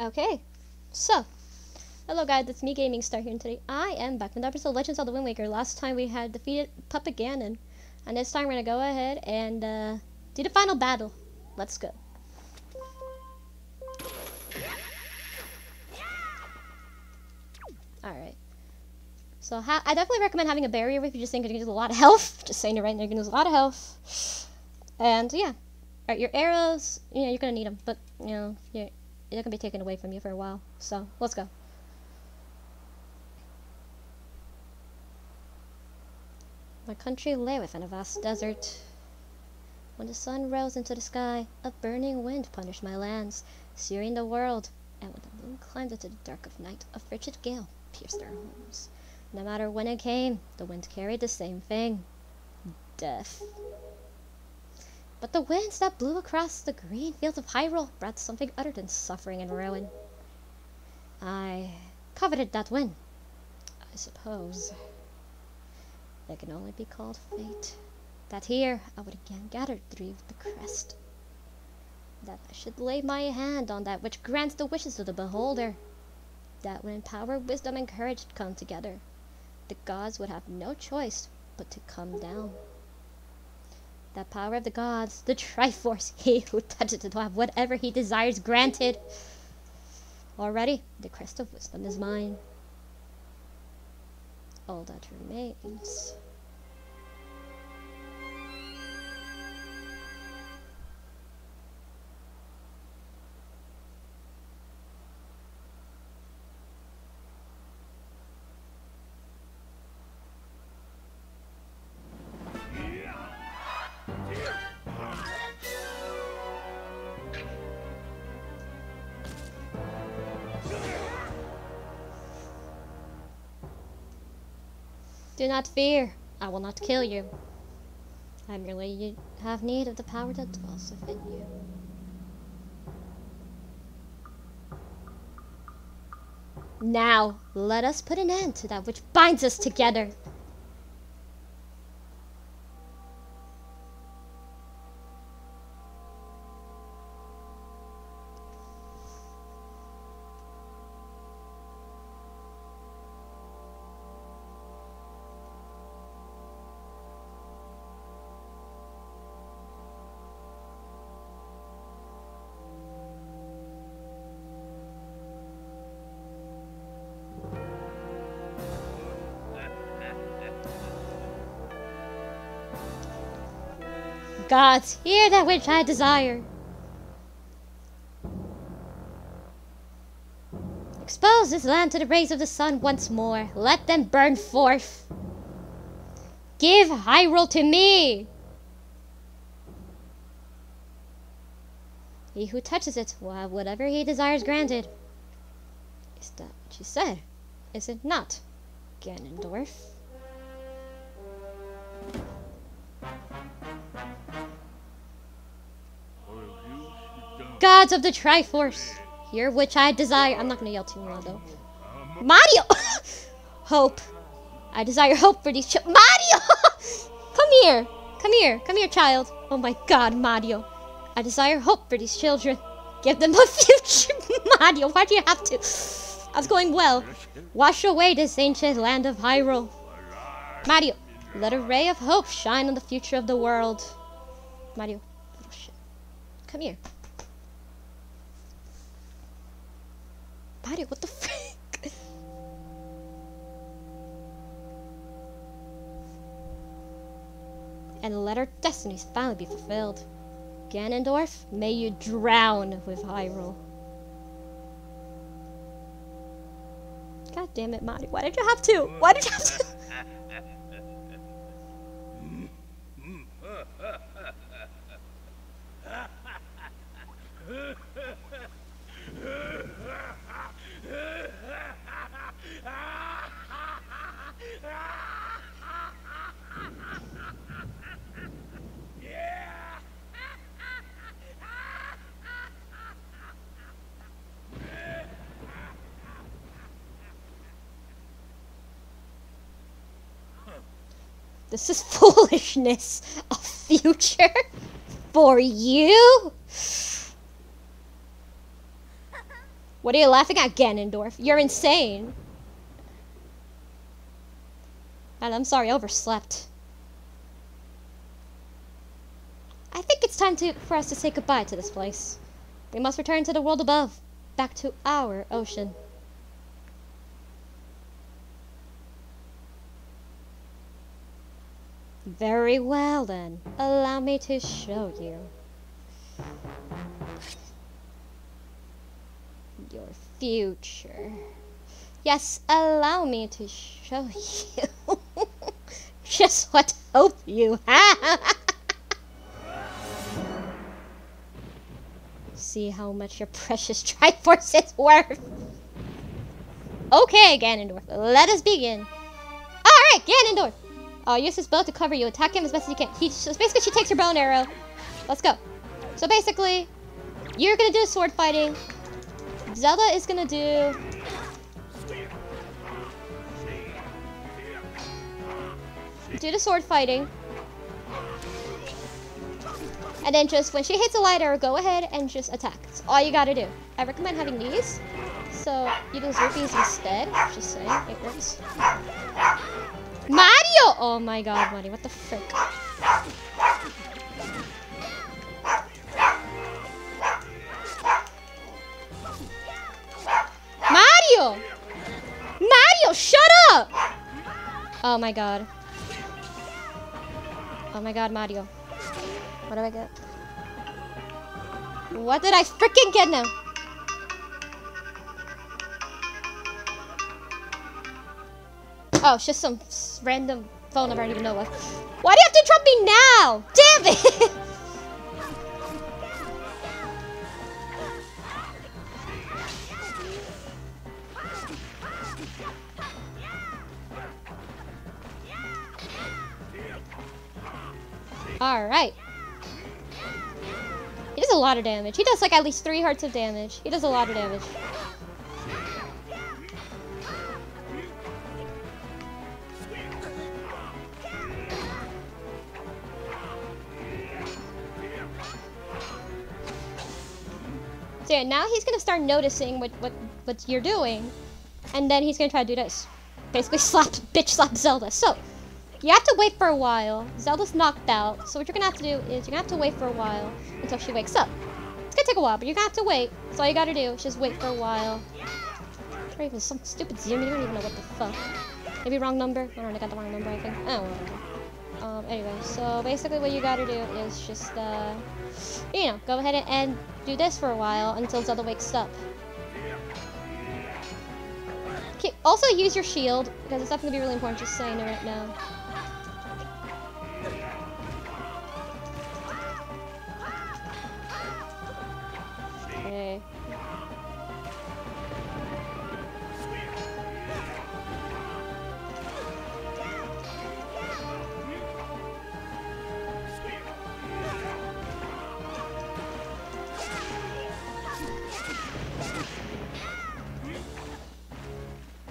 Okay, so hello guys, it's me Gaming Star here, and today I am back with the episode Legends of the Wind Waker. Last time we had defeated Puppet Ganon, and this time we're gonna go ahead and uh, do the final battle. Let's go. All right. So I definitely recommend having a barrier if you just think you're gonna use a lot of health. Just saying it right now, you're gonna use a lot of health. And yeah, all right, your arrows, you know, you're gonna need them, but you know, you're they're gonna be taken away from you for a while. So let's go. My country lay within a vast desert. When the sun rose into the sky, a burning wind punished my lands, searing the world. And when the moon climbed into the dark of night, a frigid gale pierced our homes. No matter when it came, the wind carried the same thing death. But the winds that blew across the green fields of Hyrule brought something other than suffering and ruin. I coveted that wind, I suppose. It can only be called fate. That here I would again gather through the crest. That I should lay my hand on that which grants the wishes of the beholder. That when power, wisdom, and courage come together, the gods would have no choice but to come down the power of the gods, the Triforce, he who touches it will have whatever he desires granted. Already, the crest of wisdom is mine. All that remains Do not fear. I will not kill you. I merely have need of the power that dwells within you. Now, let us put an end to that which binds us together. Gods, hear that which I desire. Expose this land to the rays of the sun once more. Let them burn forth. Give Hyrule to me. He who touches it will have whatever he desires granted. Is that what you said? Is it not, Ganondorf? Gods of the Triforce, hear which I desire. I'm not gonna yell too loud though. Mario! hope. I desire hope for these children. Mario! Come here. Come here. Come here, child. Oh my god, Mario. I desire hope for these children. Give them a future. Mario, why do you have to? I was going well. Wash away this ancient land of Hyrule. Mario, let a ray of hope shine on the future of the world. Mario, little shit. Come here. Mario, what the frick? and let our destinies finally be fulfilled. Ganondorf, may you drown with Hyrule. God damn it, Mario. Why did you have to? Why did you have to? This is foolishness. A future for you? What are you laughing at, Ganondorf? You're insane. And I'm sorry, I overslept. I think it's time to, for us to say goodbye to this place. We must return to the world above, back to our ocean. Very well then, allow me to show you. Your future. Yes, allow me to show you just what hope you have. See how much your precious Triforce is worth. Okay, Ganondorf, let us begin. Alright, Ganondorf. Uh, use his bow to cover you. Attack him as best as you can. He, so basically, she takes her bow and arrow. Let's go. So basically, you're gonna do sword fighting. Zelda is gonna do... Do the sword fighting. And then just when she hits a light arrow, go ahead and just attack. That's all you gotta do. I recommend having these. So you do rupees instead. Just saying, it works. Mario! Oh my god, Mario, what the frick? Mario! Mario, shut up! Oh my god. Oh my god, Mario. What do I get? What did I freaking get now? Oh, it's just some random phone number I don't even know what. Why do you have to trump me now? Damn it! Alright. He does a lot of damage. He does like at least three hearts of damage. He does a lot of damage. So now he's gonna start noticing what, what, what you're doing. And then he's gonna try to do this. Basically slap, bitch slap Zelda. So, you have to wait for a while. Zelda's knocked out. So what you're gonna have to do is you're gonna have to wait for a while until she wakes up. It's gonna take a while, but you're gonna have to wait. So all you gotta do is just wait for a while. Or even some stupid zoom, you don't even know what the fuck. Maybe wrong number? I don't know, I got the wrong number, I think. Oh. Um, anyway, so basically what you gotta do is just, uh, you know, go ahead and do this for a while until Zelda wakes up. Okay, also use your shield, because it's definitely be really important, just saying it right now.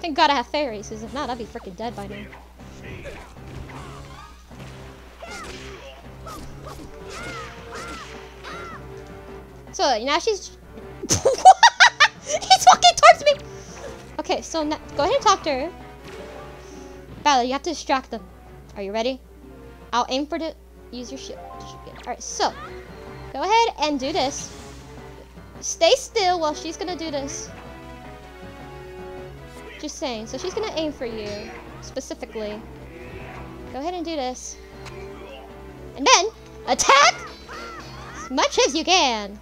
Thank God I have fairies, because if not, I'd be freaking dead by now. So now she's. He's walking towards me. Okay, so now, go ahead and talk to her. Bella, you have to distract them. Are you ready? I'll aim for the. Use your shield. Alright, so go ahead and do this. Stay still while she's gonna do this. Just saying. So she's gonna aim for you specifically. Go ahead and do this. And then attack as much as you can.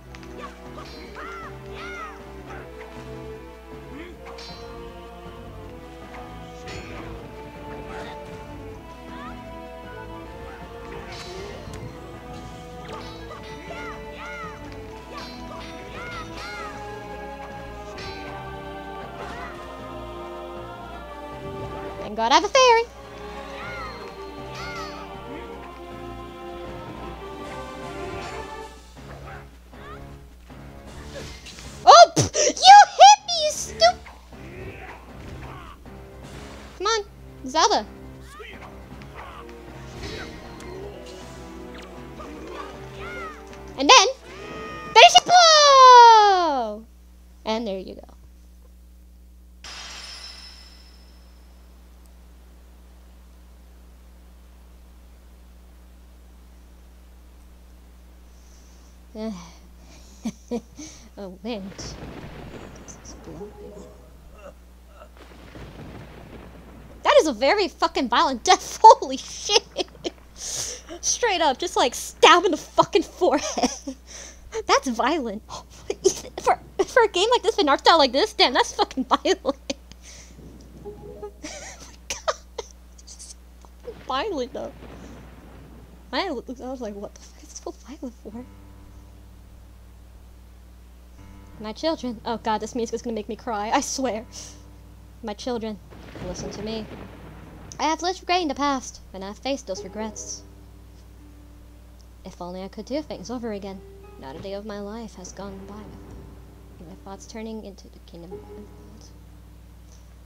I have a fairy. Oh! You hit me, you stupid! Come on, Zelda. And then, finish it blow! And there you go. That is a very fucking violent death. Holy shit. Straight up, just like stab in the fucking forehead. that's violent. for, for a game like this, an art style like this, damn, that's fucking violent. oh violent though. I, I was like, what the fuck is this so violent for? My children. Oh god, this music's gonna make me cry. I swear. My children, listen to me. I have lived regret in the past, and I've faced those regrets. If only I could do things over again. Not a day of my life has gone by with my thoughts turning into the kingdom of world.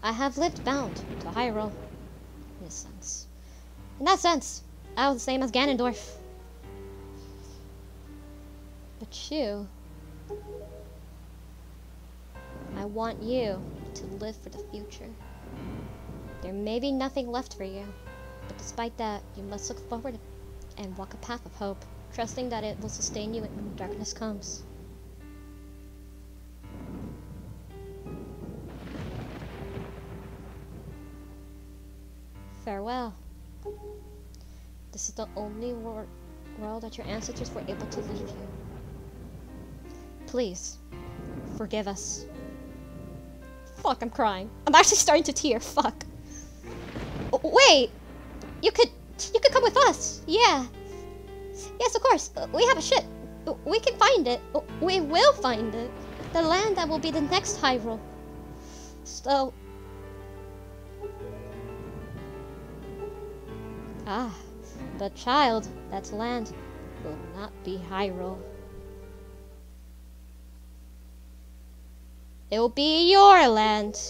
I have lived bound to Hyrule, in a sense. In that sense, I was the same as Ganondorf. But you, I want you to live for the future. There may be nothing left for you, but despite that, you must look forward and walk a path of hope, trusting that it will sustain you when darkness comes. Farewell. This is the only wor world that your ancestors were able to leave you. Please, forgive us. Fuck, I'm crying. I'm actually starting to tear. Fuck. Wait! You could... You could come with us. Yeah. Yes, of course. We have a ship. We can find it. We will find it. The land that will be the next Hyrule. So... Ah. But child, that land will not be Hyrule. It will be your land.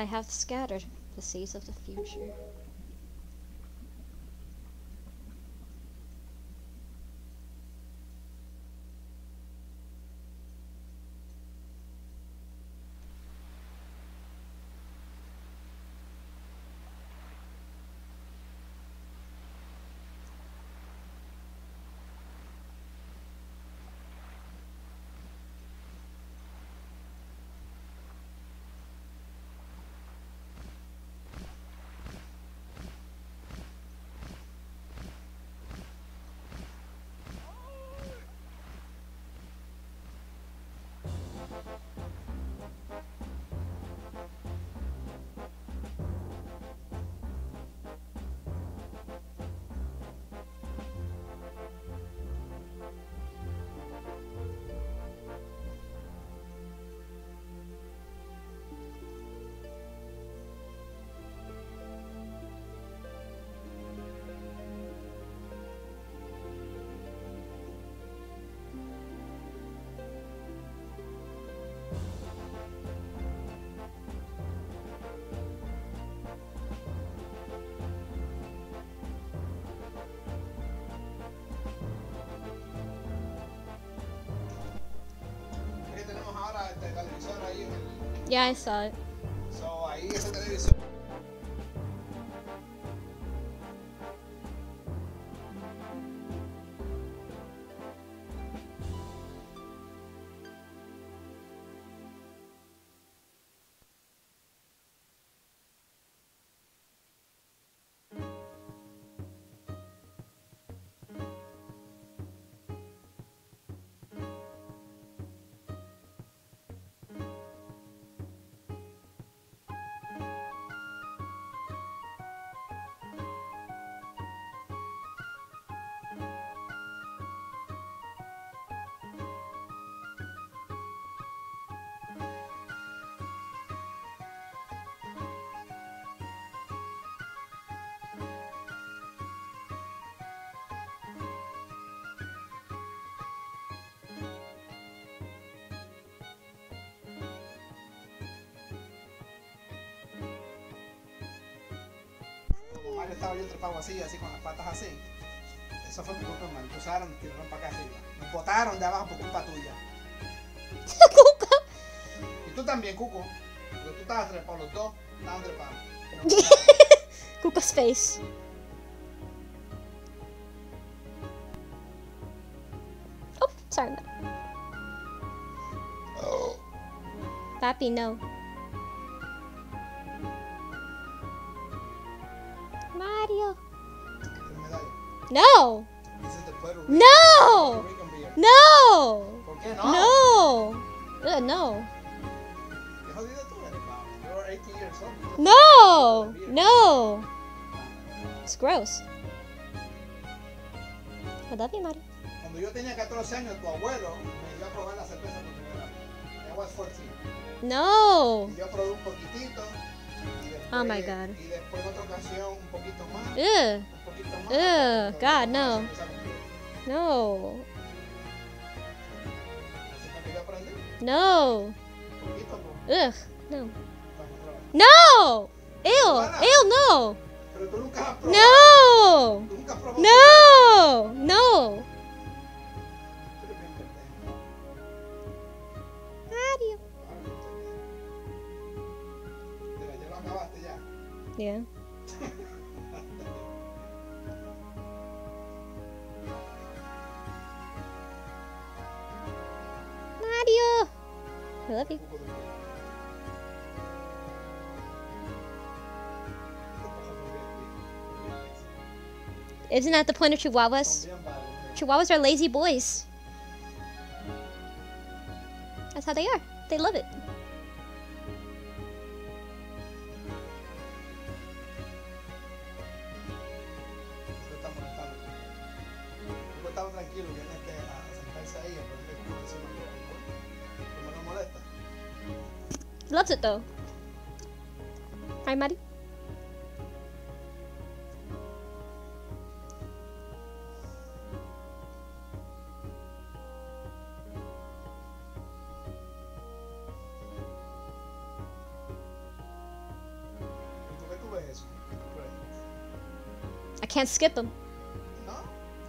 I have scattered the seeds of the future. Yeah, I saw it. Estaba yo trepado así, así con las patas así. Eso fue por culpa de Empujaron, tiraron para acá arriba. Nos botaron de abajo por culpa tuya. Cuca. Y tú también, Cuco. Porque tú estabas trepado, los dos estaban trepados. Cuca's face. Oh, sorry. Matt. Papi, no. No. No. 18 years old. No! No! It's gross. I love you, Mario. Cuando yo tenía 14 años, tu abuelo me dio a probar la cerveza por primera vez. I was 14. No! Yo probé un poquitito. Oh my God. Y después otra ocasión un poquito más. Ugh. Ugh, God, no no. No. Ugh. No. No! Ew! Ew, no! No! No! No! Mario. Ahora son bien- bien- Isn't that the point of chihuahuas? Chihuahuas are lazy boys. That's how they are. They love it. Loves it though. Hi, Maddie. ¿Por qué tú ves eso? Por ahí. I can't skip them. ¿No?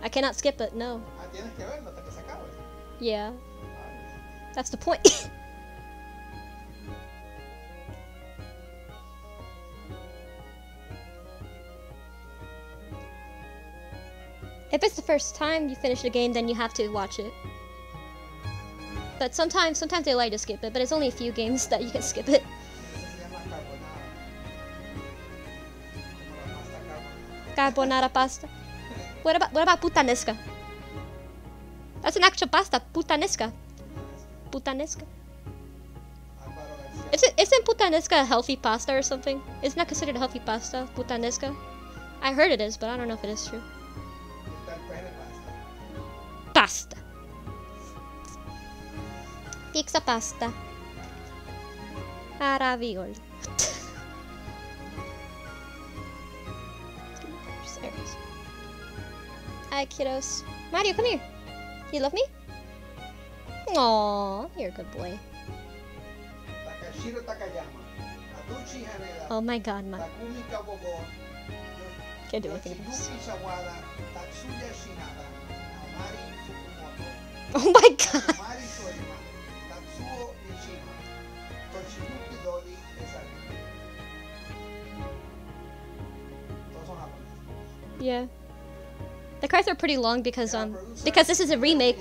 I cannot skip it. No. Ah, tienes que verlo hasta que se acabe. Yeah, Ah, that's the point. if it's the first time you finish the game, then you have to watch it. But sometimes, sometimes they like to skip it. But it's only a few games that you can skip it. Carbonara. Pasta. What about what about puttanesca? That's an actual pasta. Puttanesca. Puttanesca. Isn't, isn't a healthy pasta or something? Isn't that considered a healthy pasta? Puttanesca? I heard it is, but I don't know if it is true. Pizza pasta. Ravioli. There. Hi, kiddos. Mario, come here. You love me? Aw, you're a good boy. Takashiro Takayama. Oh my god, man. Can't do anything about this. Yoshiyuki Sawada. Tatsuya Shinada. Amari Fukumoto. Oh my god. Tatsuo Nishima. Toshiyuki Dori Esaki. Todos son japoneses. Yeah. The cards are pretty long because um because this is a remake.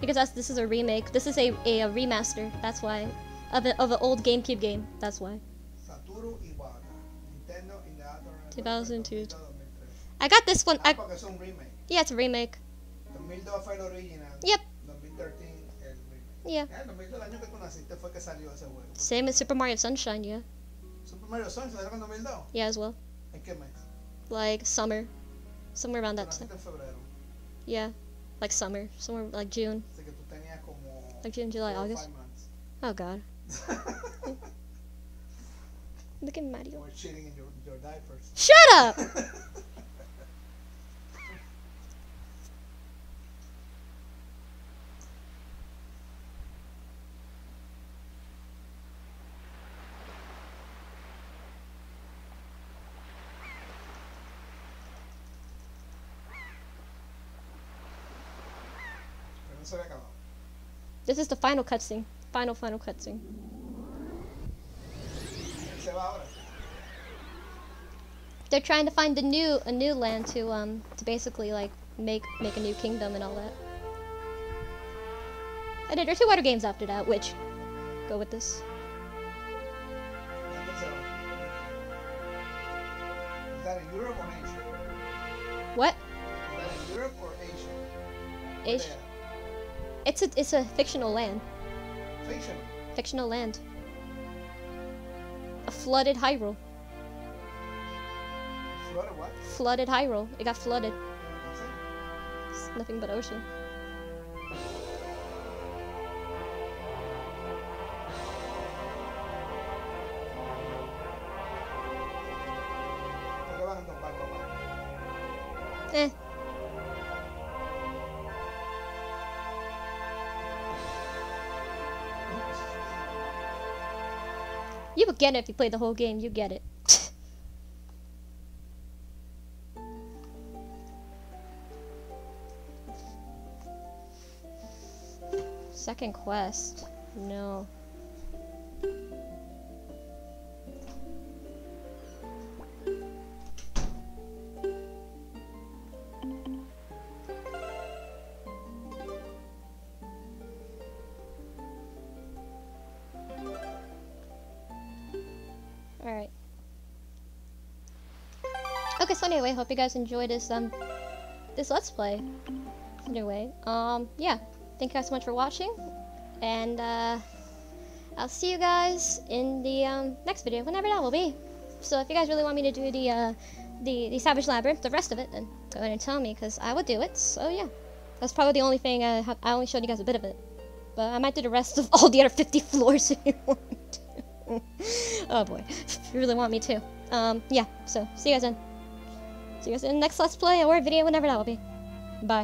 Because that's, this is a remake. This is a, a, a remaster. That's why of a, of an old GameCube game. That's why. Satoru Iwata. Nintendo Innovator. 2002. I got this one. Ah, I, porque es un remake. yeah, it's a remake. 2002 fue el original. Yep. 2013. Yeah. Ya, el 2002, el año que tú fue que salió ese juego. Same as Super Mario Sunshine. Yeah. Super Mario Sunshine salió en 2002. Yeah, as well. ¿En qué mes? Like summer, somewhere around that time. febrero. Yeah, like summer, somewhere like June, Así que tú tenías como. like June, July, August. Oh God. Look at Mario. Or shitting in your, your diapers. Shut up. This is the final cutscene. Final, final cutscene. Él se va ahora. They're trying to find a new a new land to um to basically like make make a new kingdom and all that. And then there are two other games after that, which go with this. ¿Dónde se va? Is that in Europe or Asia? What? Is that in Europe or Asia? Asia. It's a it's a fictional land. Fiction. Fictional land. A flooded Hyrule. Flooded what? Flooded Hyrule. It got flooded. It's nothing but ocean. ¿Por qué van en dos barcos más? Eh. You get it if you played the whole game. You get it. Second quest. No. Anyway, hope you guys enjoyed this um this let's play. Anyway, um yeah. Thank you guys so much for watching. And uh I'll see you guys in the um next video, whenever that will be. So if you guys really want me to do the uh the, the Savage Labyrinth, the rest of it, then go ahead and tell me, because I would do it. So yeah. That's probably the only thing I have I only showed you guys a bit of it. But I might do the rest of all the other 50 floors if you want to. oh boy, if you really want me to. Um, yeah, so see you guys then. See you guys in the next Let's Play or video, whenever that will be. Bye.